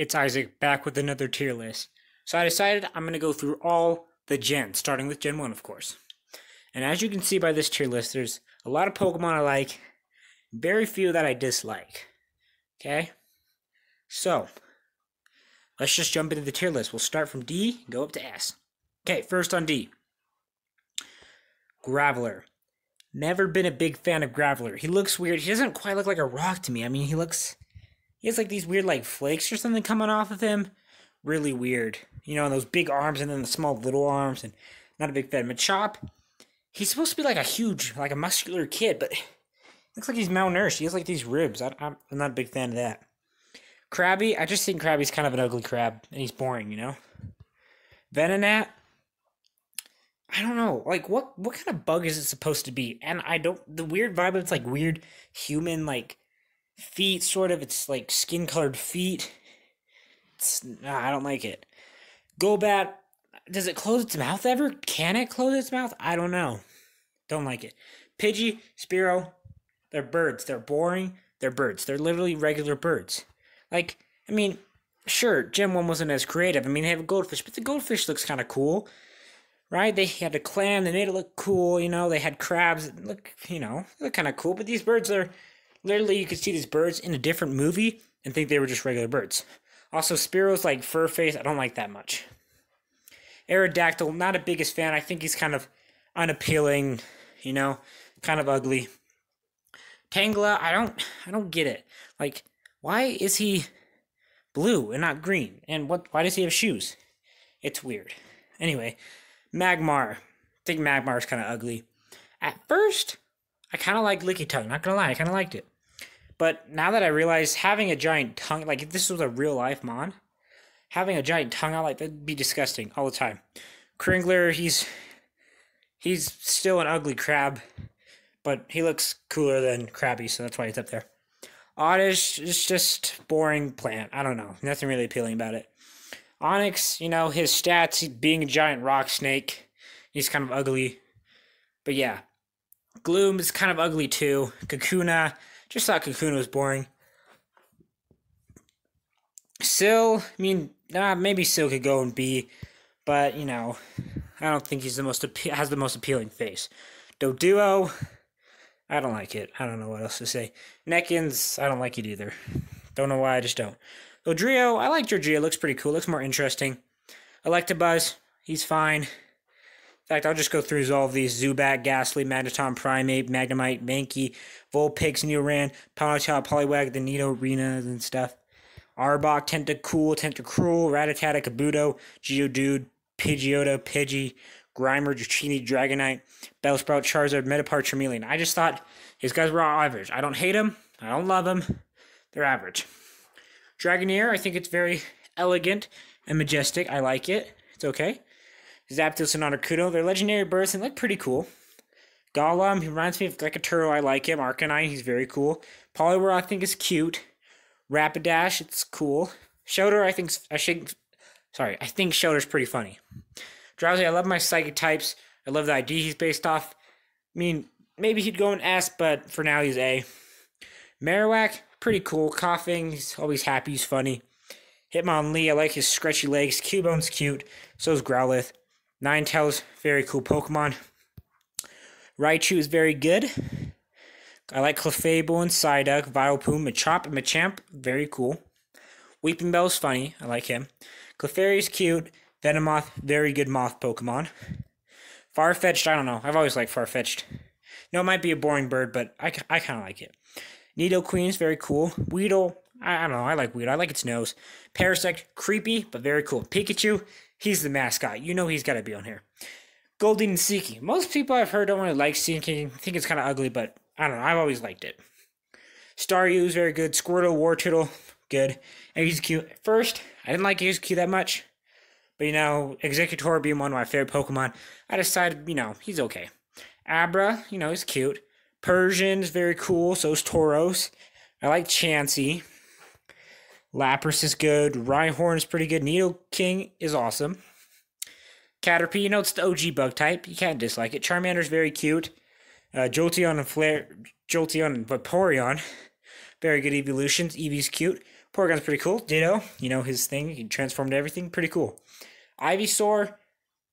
it's Isaac back with another tier list. So I decided I'm going to go through all the gens, starting with Gen 1, of course. And as you can see by this tier list, there's a lot of Pokemon I like, very few that I dislike. Okay? So, let's just jump into the tier list. We'll start from D, go up to S. Okay, first on D. Graveler. Never been a big fan of Graveler. He looks weird. He doesn't quite look like a rock to me. I mean, he looks. He has like these weird like flakes or something coming off of him. Really weird. You know, those big arms and then the small little arms. And not a big fan. Machop. He's supposed to be like a huge, like a muscular kid, but looks like he's malnourished. He has like these ribs. I, I'm not a big fan of that. Krabby. I just think Krabby's kind of an ugly crab, and he's boring. You know. Venonat. I don't know, like what what kind of bug is it supposed to be? And I don't the weird vibe. It's like weird human like feet, sort of. It's like skin colored feet. It's nah, I don't like it. Golbat. Does it close its mouth ever? Can it close its mouth? I don't know. Don't like it. Pidgey, Spearow, they're birds. They're boring. They're birds. They're literally regular birds. Like, I mean, sure, Gen 1 wasn't as creative. I mean, they have a goldfish, but the goldfish looks kind of cool right? They had a clam, they made it look cool, you know, they had crabs look, you know, look kind of cool. But these birds are literally you could see these birds in a different movie and think they were just regular birds. Also, Spearow's like fur face, I don't like that much. Aerodactyl, not a biggest fan. I think he's kind of unappealing, you know, kind of ugly. Tangela, I don't I don't get it. Like, why is he blue and not green? And what why does he have shoes? It's weird. Anyway, Magmar. I think Magmar is kind of ugly. At first, I kind of like Lickitung. Not gonna lie, I kind of liked it. But now that I realize having a giant tongue, like if this was a real life Mon, having a giant tongue out like that'd be disgusting all the time. Kingler, he's he's still an ugly crab, but he looks cooler than Krabby, so that's why he's up there. Oddish is just boring plant. I don't know. Nothing really appealing about it. Onix, you know, his stats, being a giant rock snake, he's kind of ugly. But yeah. Gloom is kind of ugly too. Kakuna, just thought Kakuna was boring. Seel, I mean, uh, maybe Seel could go and be, but you know, I don't think he's the most has the most appealing face. Doduo, I don't like it. I don't know what else to say. Nekins, I don't like it either. Don't know why, I just don't. Dodrio, I like Dodrio. Looks pretty cool. Looks more interesting. Electabuzz, he's fine. In fact, I'll just go through all of these. Zubat, Gastly, Magneton, Primeape, Magnemite, Mankey, Vulpix, Nidoran, Ponyta, Poliwag, the Nidorina and stuff. Arbok, Tentacool, Tentacruel, Rattata, Kabuto, Geodude, Pidgeotto, Pidgey, Grimer, Dratini, Dragonite, Bellsprout, Charizard, Metapod, Charmeleon. I just thought these guys were all average. I don't hate them. I don't love them. They're average. Dragonair, I think it's very elegant and majestic. I like it. It's okay. Zapdos and Articuno, they're legendary birds and look pretty cool. Golem, he reminds me of like a turtle. I like him. Arcanine, he's very cool. Poliwhirl, I think is cute. Rapidash, it's cool. Shellder, I think I should. Sorry, I think Shellder's pretty funny. Drowzee, I love my psychic types. I love the ID he's based off. I mean, maybe he'd go in S, but for now he's A. Marowak, pretty cool. Koffing, he's always happy, he's funny. Hitmonlee, I like his scratchy legs. Cubone's cute. So is Growlithe. Ninetales, very cool Pokemon. Raichu is very good. I like Clefable and Psyduck, Vileplume, Machop, and Machamp, very cool. Weepinbell's funny, I like him. Clefairy's cute. Venomoth, very good moth Pokemon. Farfetch'd, I don't know. I've always liked Farfetch'd. No, it might be a boring bird, but I, I kind of like it. Nidoqueen's very cool. Weedle, I, I, don't know. I like Weedle. I like its nose. Parasect, creepy, but very cool. Pikachu, he's the mascot. You know he's got to be on here. Goldeen and Seaking. Most people I've heard don't really like Seaking. think it's kind of ugly, but I don't know. I've always liked it. Staryu's very good. Squirtle, Wartortle, good. And he's cute. First, I didn't like Exeggutor that much. But, you know, Exeggutor being one of my favorite Pokemon, I decided, you know, he's okay. Abra, you know, he's cute. Persian's very cool. So is Tauros. I like Chansey. Lapras is good. Rhyhorn is pretty good. Needle King is awesome. Caterpie, you know, it's the OG bug type. You can't dislike it. Charmander's very cute. Uh, Jolteon and Flare, Jolteon and Vaporeon, very good evolutions. Eevee's cute. Porygon's pretty cool. Ditto, you know, his thing, he transformed everything, pretty cool. Ivysaur,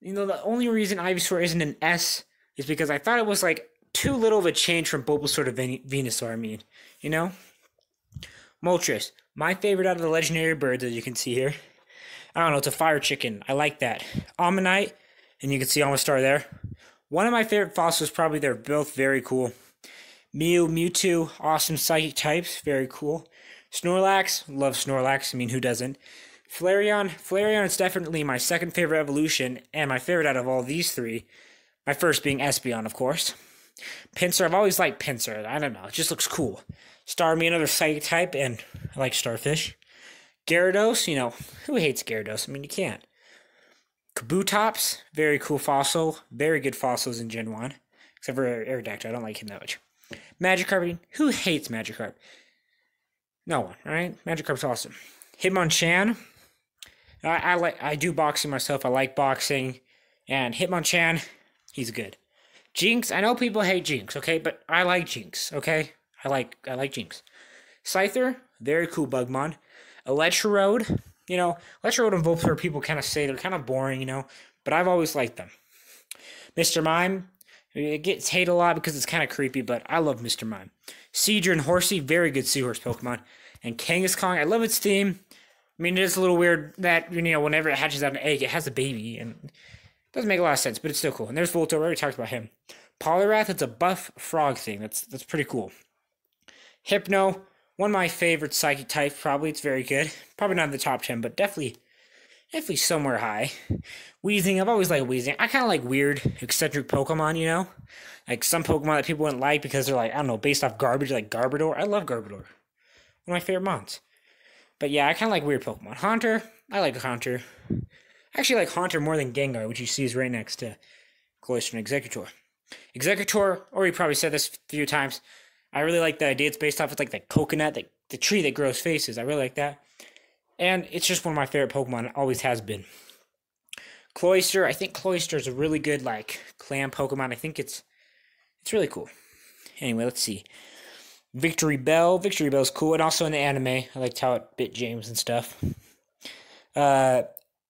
you know, the only reason Ivysaur isn't an S is because I thought it was like too little of a change from Bulbasaur to Ven- Venusaur, I mean, you know? Moltres, my favorite out of the legendary birds, as you can see here. I don't know, it's a fire chicken. I like that. Omanyte, and you can see Omastar there. One of my favorite fossils, probably they're both very cool. Mew, Mewtwo, awesome psychic types, very cool. Snorlax, love Snorlax, I mean, who doesn't? Flareon, Flareon is definitely my second favorite evolution, and my favorite out of all these three. My first being Espeon, of course. Pinsir, I've always liked Pinsir. I don't know, it just looks cool. Starmie, another psychic type, and I like Starfish. Gyarados, you know, who hates Gyarados? I mean, you can't. Kabutops, very cool fossil. Very good fossils in Gen 1. Except for Aerodactyl, I don't like him that much. Magikarp, who hates Magikarp? No one, right? Magikarp's awesome. Hitmonchan, I, I like I do boxing myself. I like boxing. And Hitmonchan, he's good. Jynx, I know people hate Jynx, okay, but I like Jynx, okay? I like I like Jynx. Scyther, very cool Bugmon. Electrode, you know, Electrode and Voltorb people kind of say they're kind of boring, you know, but I've always liked them. Mr. Mime, it gets hate a lot because it's kind of creepy, but I love Mr. Mime. Seadra and Horsea, very good Seahorse Pokemon. And Kangaskhan, I love its theme. I mean, it is a little weird that, you know, whenever it hatches out an egg, it has a baby, and doesn't make a lot of sense, but it's still cool. And there's Voltorb, we already talked about him. Poliwrath, it's a buff frog thing. That's that's pretty cool. Hypno, one of my favorite psychic type. probably. It's very good. Probably not in the top 10, but definitely definitely somewhere high. Weezing, I've always liked Weezing. I kind of like weird, eccentric Pokemon, you know? Like some Pokemon that people wouldn't like because they're like, I don't know, based off garbage, like Garbodor. I love Garbodor. One of my favorite mons. But yeah, I kind of like weird Pokemon. Haunter, I like Haunter. Actually like Haunter more than Gengar, which you see is right next to Cloyster and Exeggutor. Exeggutor, or you probably said this a few times, I really like the idea. It's based off of like the coconut, the, the tree that grows faces. I really like that. And it's just one of my favorite Pokemon. It always has been. Cloyster, I think Cloyster is a really good like clam Pokemon. I think it's it's really cool. Anyway, let's see. Victreebel. Victory Bell's cool. And also in the anime, I liked how it bit James and stuff. Uh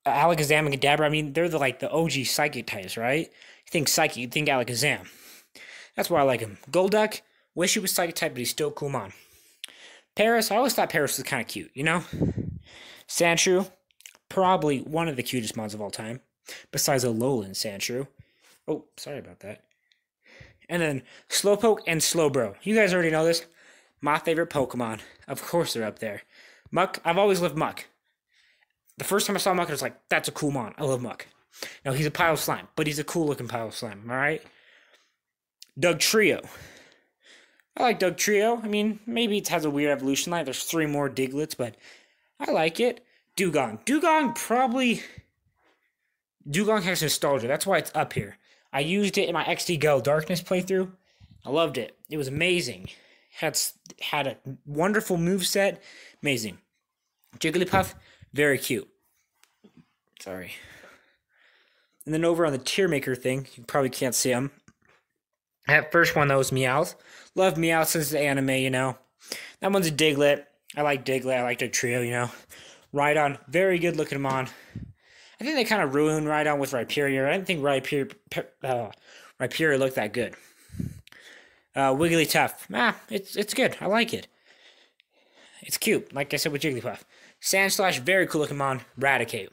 Alakazam and Kadabra, I mean, they're the like the OG psychic types, right? You think psychic, you think Alakazam. That's why I like him. Golduck, Wish he was psychic type, but he's still cool mon. Paras, I always thought Paras was kind of cute, you know? Sandshrew, probably one of the cutest mons of all time, besides Alolan Sandshrew. Oh, sorry about that. And then Slowpoke and Slowbro. You guys already know this. My favorite Pokemon. Of course they're up there. Muk, I've always loved Muk. The first time I saw Muk, I was like, that's a cool mon. I love Muk. Now, he's a pile of slime, but he's a cool looking pile of slime, alright? Dugtrio. I like Dugtrio. I mean, maybe it has a weird evolution line. There's three more Digletts, but I like it. Dewgong. Dewgong probably. Dewgong has nostalgia. That's why it's up here. I used it in my XD Go Darkness playthrough. I loved it. It was amazing. Had had a wonderful move set. Amazing. Jigglypuff, very cute. Sorry. And then over on the tier maker thing, you probably can't see them. That first one, that was Meowth. Love Meowth since the anime, you know. That one's a Diglett. I like Diglett. I like the trio, you know. Rhydon, very good looking mon. I think they kind of ruined Rhydon with Rhyperior. I didn't think Rhyperior, uh, Rhyperior looked that good. Uh, Wigglytuff, ah, it's it's good. I like it. It's cute, like I said with Jigglypuff. Sandslash, very cool looking mon. Raticate.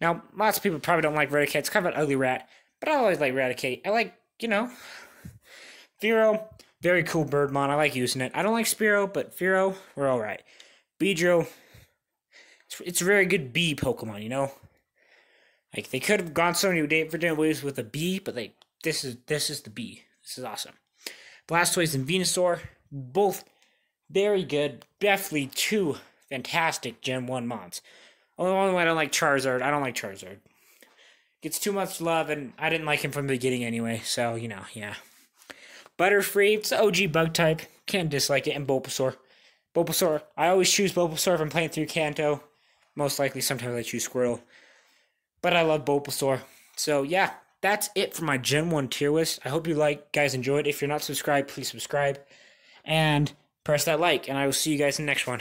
Now, lots of people probably don't like Raticate. It's kind of an ugly rat, but I always like Raticate. I like, you know, Fearow, very cool bird mon. I like using it. I don't like Spearow, but Fearow, we're all right. Beedrill, it's, it's a very good bee Pokemon, you know? Like, they could have gone so many different ways with a bee, but they this is this is the bee. This is awesome. Blastoise and Venusaur, both very good. Definitely two fantastic Gen 1 mons. Only one I don't like Charizard. I don't like Charizard. Gets too much love, and I didn't like him from the beginning anyway, so, you know, yeah. Butterfree, it's OG bug type. Can't dislike it. And Bulbasaur. Bulbasaur, I always choose Bulbasaur if I'm playing through Kanto. Most likely, sometimes I choose Squirtle. But I love Bulbasaur. So, yeah, that's it for my Gen 1 tier list. I hope you like, guys enjoyed. If you're not subscribed, please subscribe. And press that like. And I will see you guys in the next one.